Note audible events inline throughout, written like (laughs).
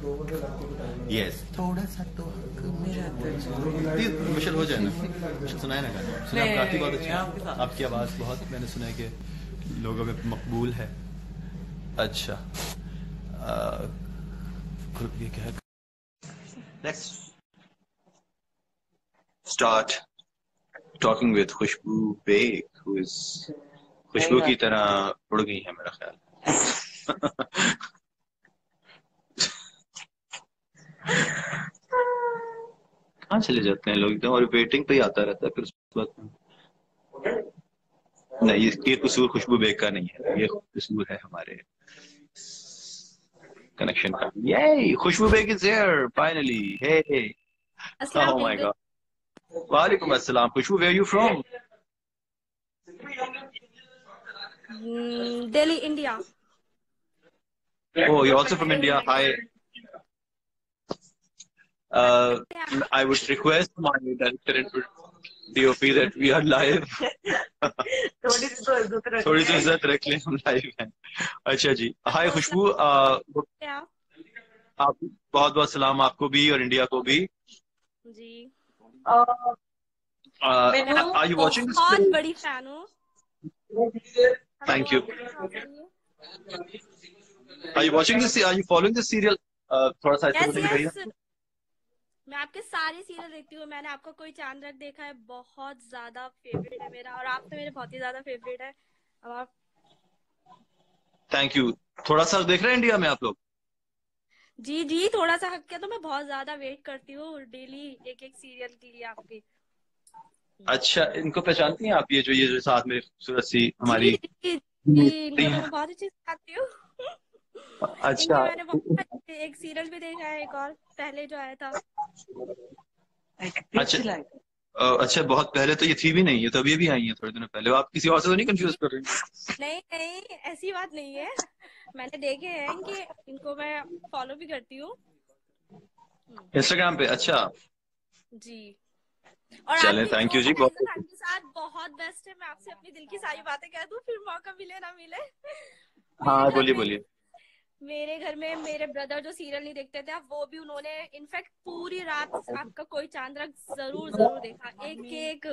Yes थोड़ा सा तो हक मेरा मिशल हो जाए ना। मिशल सुनाए ना गाना? सुना आप गाती बहुत अच्छी। आपकी आवाज़ बहुत मैंने सुना है कि लोगों में मकबूल है। अच्छा। ये क्या है? Let's start talking with Khushboo Baig who is खुशबू की तरह उड़ गई है मेरा ख्याल। (laughs) कहाँ चले जाते हैं लोग एकदम? और वेटिंग पे ही आता रहता है फिर उस वक्त। नहीं ये कसूर खुशबू बेग का नहीं है। ये कसूर है हमारे कनेक्शन का। ये Khushbu Baig is here finally hey oh my God वालेकुम। अस्सलाम। Khushbu where you from Delhi India. Oh, you're also from India. Hi. Uh, I would request my director and DOP that we are live. थोड़ी सी इज़्ज़त रख लें हम live हैं अच्छा जी हाय खुशबू आप बहुत बहुत सलाम आपको भी और इंडिया को भी जी आर यू वाचिंग बहुत बड़ी फ़ैन हूँ thank you Are you watching this? Are you following this serial? Uh, थोड़ा सा yes, yes. मैं आपके सारे सीरियल देखती हूँ मैंने आपका कोई चाँद रख देखा है बहुत ज़्यादा फेवरेट है मेरा और आप तो मेरे बहुत ही ज़्यादा फेवरेट है। अब आप थैंक यू थोड़ा सा देख रहे हैं इंडिया में आप लोग? जी जी थोड़ा सा हक के तो मैं बहुत ज़्यादा वेट करती हूँ डेली एक एक सीरियल के लिए आपके। अच्छा इनको पहचानती हैं आप ये जो ये जो साथ में खूबसूरत सी हमारी जी, जी, जी, इनको मैं बहुत अच्छे से हूँ। अच्छा। मैंने बहुत एक सीरियल भी देखा है एक और पहले जो आया था। अच्छा अच्छा बहुत पहले तो ये थी भी नहीं है तो अभी भी आई है थोड़े दिनों पहले। आप किसी और से तो नहीं कंफ्यूज कर रही नहीं नहीं ऐसी बात नहीं है। मैंने देखे हैं कि इनको मैं फॉलो भी करती हूँ। इंस्टाग्राम पे अच्छा। जी। और चले थैंक यू जी बहुत आपके साथ बहुत बेस्ट है। मैं आपसे अपनी दिल की सारी बातें कह दूँ फिर मौका मिले ना मिले। हाँ बोलिए बोलिए। मेरे घर में मेरे ब्रदर जो सीरियल नहीं देखते थे वो भी उन्होंने इनफैक्ट पूरी रात आपका कोई चांद्रा ज़रूर ज़रूर देखा एक एक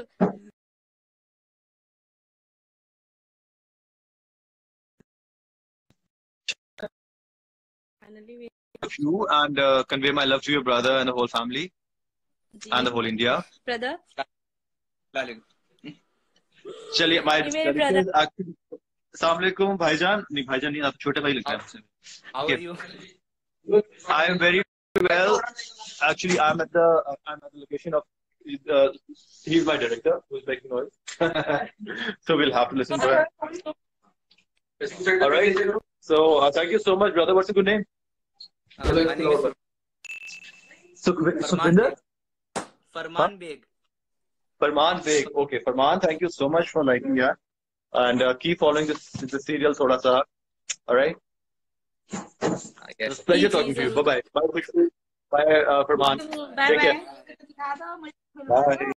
finally you and uh, convey my love to your brother and the whole family and the whole India. Brother. चलिए my Assalamualaikum भाईजान नहीं भाईजान नहीं आप छोटे भाई लगते हैं? I am very well. Actually, I'm at the uh, I'm at the location of. Uh, he's my director who's making noise. so we'll have to listen to him. All right. So uh, thank you so much, brother. What's your good name? Uh, my name is So, Sukhvinder? Farman Beg. Farman Beg. Okay, Farman, thank you so much for liking that. And uh, keep following this, this serial, thoda sa. All right? I guess. It's a pleasure talking to you. Bye bye. Bye, Khushbu. Bye, uh, Farman. Bye Take bye. care. Bye.